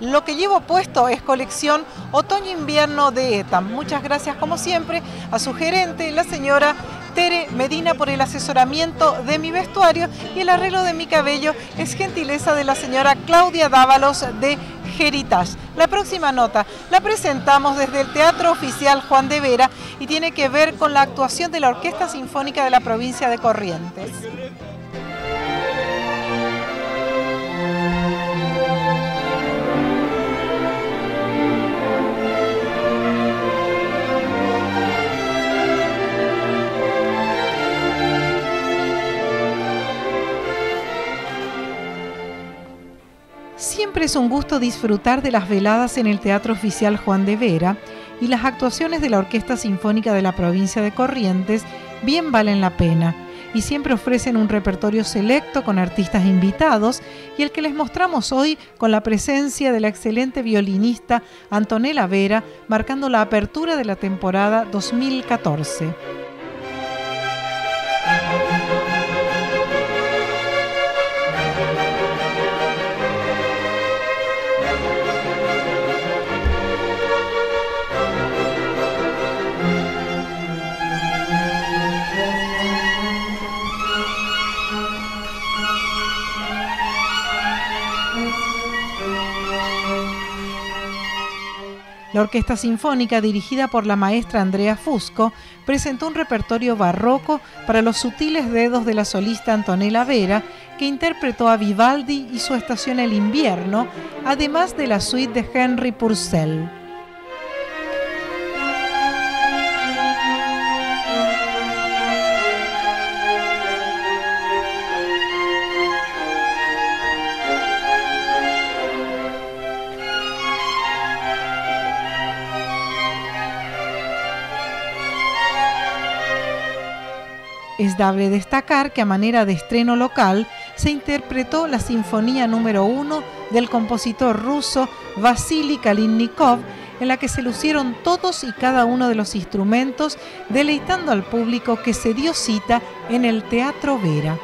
Lo que llevo puesto es colección otoño-invierno de ETAM. Muchas gracias como siempre a su gerente, la señora Tere Medina por el asesoramiento de mi vestuario y el arreglo de mi cabello es gentileza de la señora Claudia Dávalos de Heritage. La próxima nota la presentamos desde el Teatro Oficial Juan de Vera y tiene que ver con la actuación de la Orquesta Sinfónica de la provincia de Corrientes. Siempre es un gusto disfrutar de las veladas en el Teatro Oficial Juan de Vera y las actuaciones de la Orquesta Sinfónica de la provincia de Corrientes bien valen la pena y siempre ofrecen un repertorio selecto con artistas invitados y el que les mostramos hoy con la presencia de la excelente violinista Antonella Vera marcando la apertura de la temporada 2014. La Orquesta Sinfónica, dirigida por la maestra Andrea Fusco, presentó un repertorio barroco para los sutiles dedos de la solista Antonella Vera, que interpretó a Vivaldi y su estación El invierno, además de la suite de Henry Purcell. Es dable destacar que a manera de estreno local se interpretó la Sinfonía número 1 del compositor ruso Vasily Kalinnikov, en la que se lucieron todos y cada uno de los instrumentos, deleitando al público que se dio cita en el Teatro Vera.